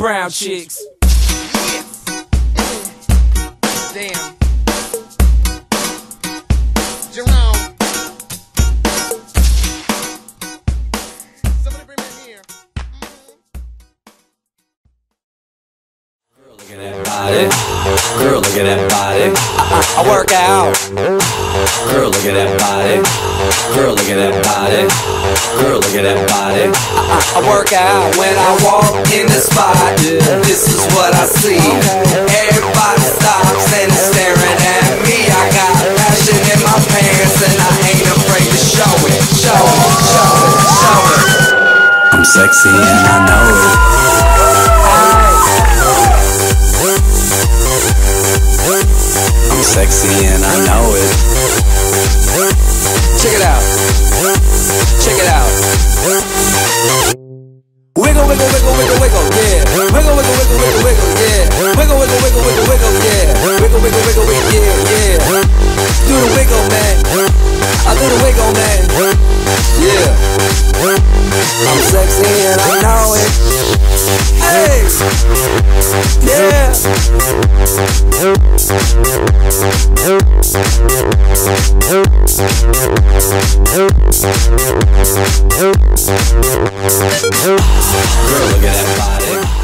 brown chicks. Damn. Jerome. Somebody bring me here. Girl, look at that body. Girl, look at that body. I, I, I work out. Girl, look at that body. Girl, look at that body. Girl, look at that body. I, I, I work out when I walk in the spot. This is what I see. Everybody stops and is staring at me. I got passion in my pants and I ain't afraid to show it. Show it, show it, show it. I'm sexy and I know it. sexy and I know it. I'm sexy and I know it. Hey, yeah. Girl, look at that body.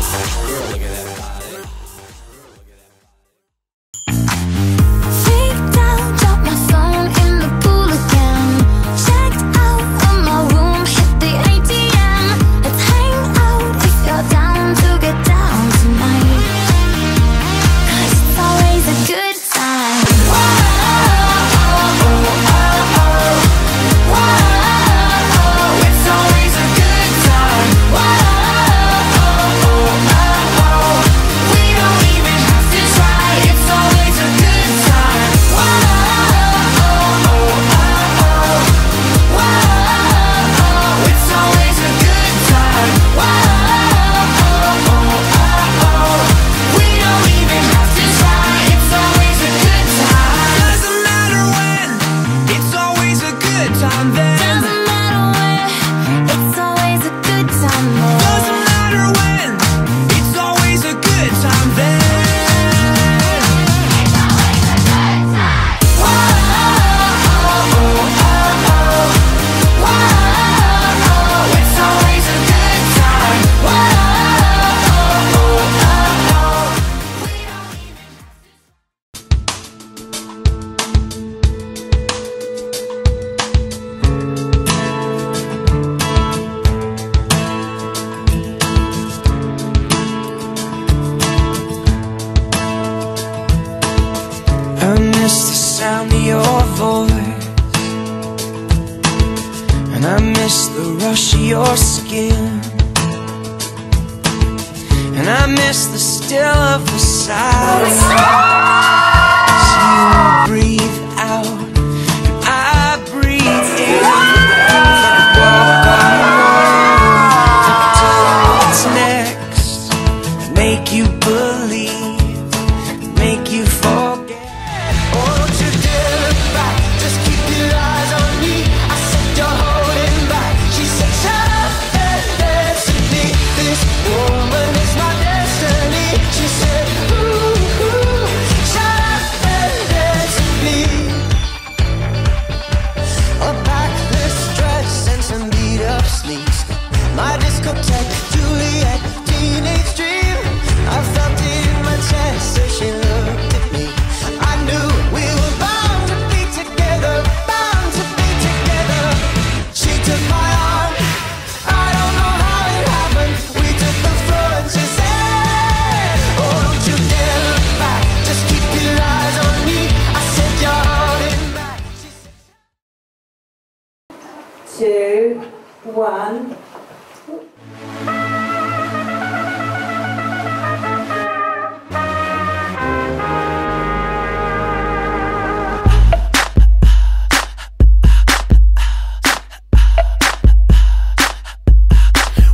your skin. And I miss the still of the silence. Oh so you breathe out. And I breathe in. What's next? Make you believe. one.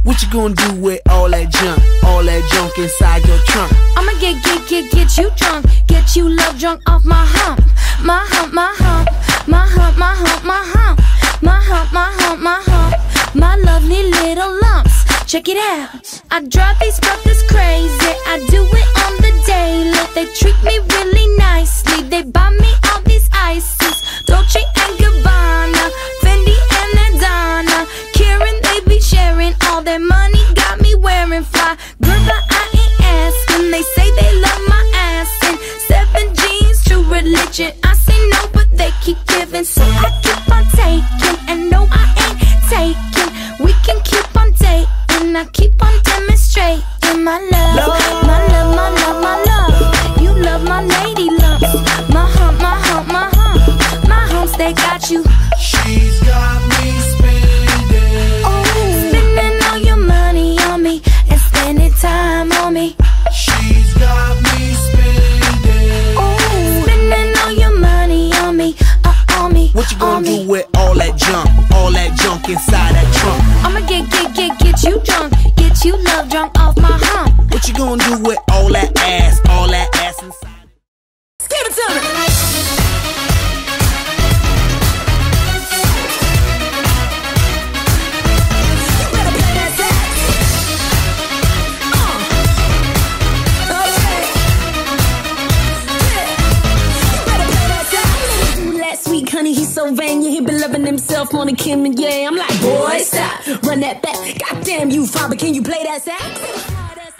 What you gonna do with all that junk? All that junk inside your trunk? I'ma get, get, get, get you drunk. Get you love drunk off my hump. My hump, my hump. My hump, my hump, my hump. Check it out. I drive these brothers crazy. I do it on the daily. They treat me really nice. inside that trunk. I'ma get, get, get, get you drunk. Get you love drunk off my hump. What you gonna do with up on the Kim and yeah, I'm like, boy, stop, run that back. Goddamn you, father, can you play that sax?